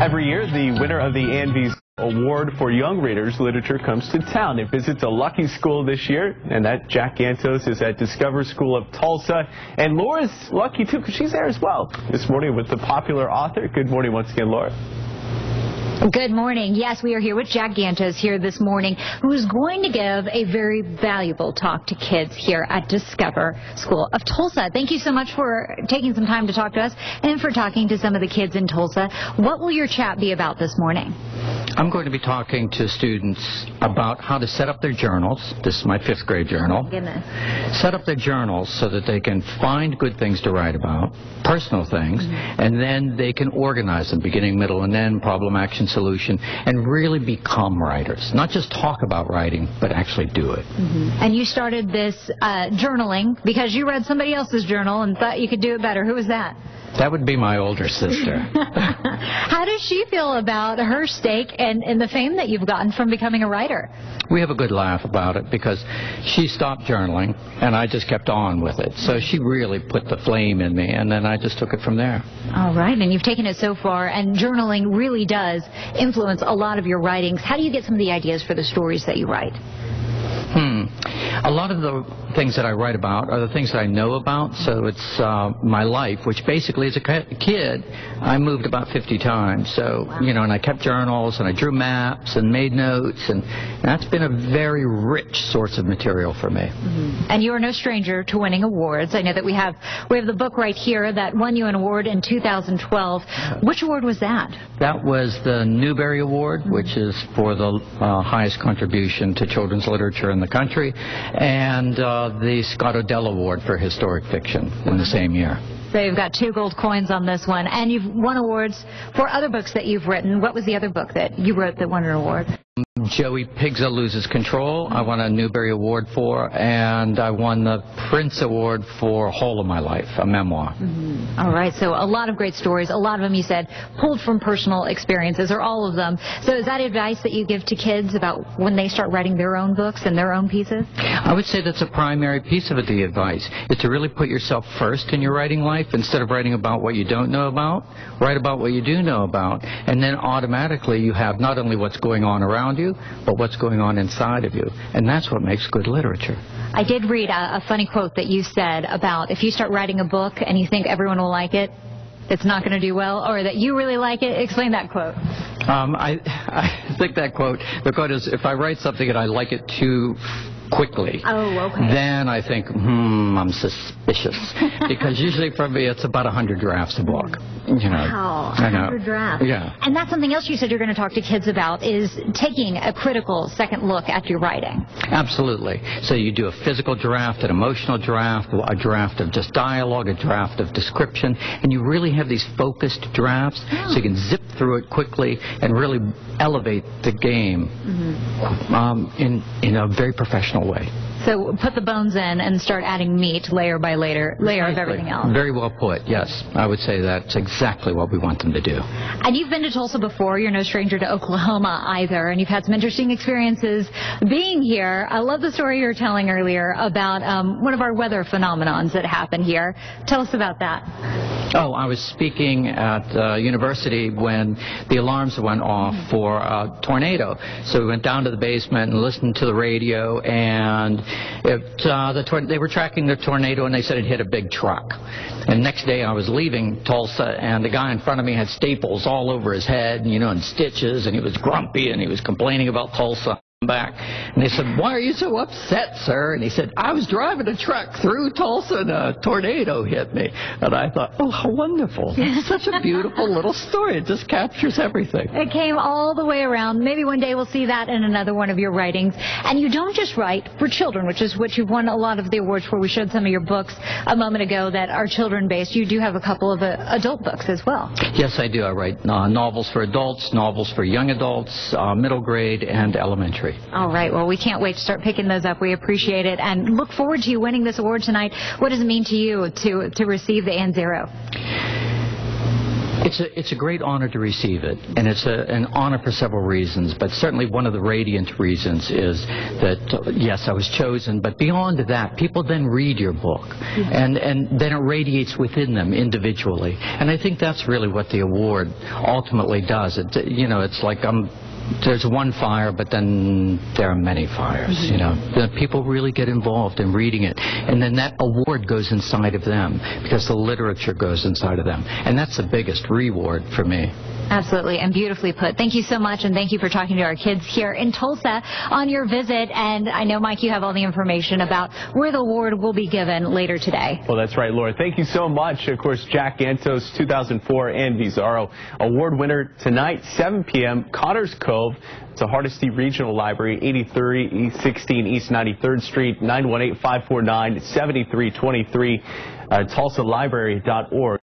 Every year, the winner of the Anne V. Zarrow Award for Young Readers Literature comes to town. It visits a lucky school this year, and that Jack Gantos is at Discover School of Tulsa. And Laura's lucky too, because she's there as well this morning with the popular author. Good morning once again, Laura. Good morning. Yes, we are here with Jack Gantos here this morning, who is going to give a very valuable talk to kids here at Discover School of Tulsa. Thank you so much for taking some time to talk to us and for talking to some of the kids in Tulsa. What will your chat be about this morning? I'm going to be talking to students about how to set up their journals. This is my fifth grade journal. Oh. Set up their journals so that they can find good things to write about, personal things, Mm-hmm. and then they can organize them, beginning, middle, and end, problem, action, solution, and really become writers. Not just talk about writing, but actually do it. And you started this uh, journaling because you read somebody else's journal and thought you could do it better. Who was that? That would be my older sister. How does she feel about her stake and, and the fame that you've gotten from becoming a writer? we have a good laugh about it because she stopped journaling and I just kept on with it. So she really put the flame in me and then I just took it from there. All right, and you've taken it so far, and journaling really does influence a lot of your writings. How do you get some of the ideas for the stories that you write? Hmm. A lot of the things that I write about are the things that I know about. So it's uh, my life, which basically, as a kid, I moved about 50 times. So you know, and I kept journals and I drew maps and made notes, and that's been a very rich source of material for me. And you are no stranger to winning awards. I know that we have we have the book right here that won you an award in 2012. Which award was that? That was the Newbery Award, which is for the uh, highest contribution to children's literature in the country, and uh, the Scott O'Dell Award for historic fiction in the same year. So you've got two gold coins on this one, and you've won awards for other books that you've written. What was the other book that you wrote that won an award? Joey Pigza Loses Control, I won a Newbery Award for, and I won the Printz Award for Hole in My Life, a memoir. Mm-hmm. All right, so a lot of great stories. A lot of them, you said, pulled from personal experiences, or all of them. So is that advice that you give to kids about when they start writing their own books and their own pieces? I would say that's a primary piece of it, the advice, is to really put yourself first in your writing life instead of writing about what you don't know about. Write about what you do know about, and then automatically you have not only what's going on around you, but what's going on inside of you. And that's what makes good literature. I did read a, a funny quote that you said about if you start writing a book and you think everyone will like it, it's not going to do well, or that you really like it. Explain that quote. Um, I, I think that quote, the quote is, if I write something and I like it too quickly, Oh, okay. then I think, hmm, I'm suspicious. because usually for me, it's about 100 drafts a book. You know, Wow, I know. 100 drafts. Yeah. And that's something else you said you're going to talk to kids about is taking a critical second look at your writing. Absolutely. So you do a physical draft, an emotional draft, a draft of just dialogue, a draft of description, and you really have these focused drafts so you can zip through it quickly and really elevate the game um, in, in a very professional way. So put the bones in and start adding meat layer by layer, layer of everything else. Very well put, yes. I would say that's exactly what we want them to do. And you've been to Tulsa before. You're no stranger to Oklahoma either. And you've had some interesting experiences being here. I love the story you were telling earlier about um, one of our weather phenomenons that happened here. Tell us about that. Oh, I was speaking at uh, university when the alarms went off for a tornado. So we went down to the basement and listened to the radio, and it, uh, the tor- they were tracking the tornado, and they said it hit a big truck. And next day I was leaving Tulsa, and the guy in front of me had staples all over his head, and, you know, and stitches, and he was grumpy, and he was complaining about Tulsa back. And they said, why are you so upset, sir? And he said, I was driving a truck through Tulsa and a tornado hit me. And I thought, oh, how wonderful. It's such a beautiful little story. It just captures everything. It came all the way around. Maybe one day we'll see that in another one of your writings. And you don't just write for children, which is what you've won a lot of the awards for. We showed some of your books a moment ago that are children based. You do have a couple of uh, adult books as well. Yes, I do. I write uh, novels for adults, novels for young adults, uh, middle grade, and elementary. All right. Well, we can't wait to start picking those up. We appreciate it and look forward to you winning this award tonight. What does it mean to you to, to receive the Anne Zarrow? It's a, it's a great honor to receive it, and it's a, an honor for several reasons, but certainly one of the radiant reasons is that, yes, I was chosen, but beyond that, people then read your book, and, and then it radiates within them individually. And I think that's really what the award ultimately does. It, you know, it's like I'm there's one fire, but then there are many fires. You know, mm-hmm. the people really get involved in reading it, and then that award goes inside of them because the literature goes inside of them, and that's the biggest reward for me. Absolutely, and beautifully put. Thank you so much, and thank you for talking to our kids here in Tulsa on your visit. And I know, Mike, you have all the information about where the award will be given later today. Well, that's right, Laura. Thank you so much. Of course, Jack Gantos, 2004 Anne V. Zarrow Award winner tonight, 7 p.m., Connors Cove. It's a Hardesty Regional Library, 83 East 16 East 93rd Street, 918-549-7323, uh, TulsaLibrary.org.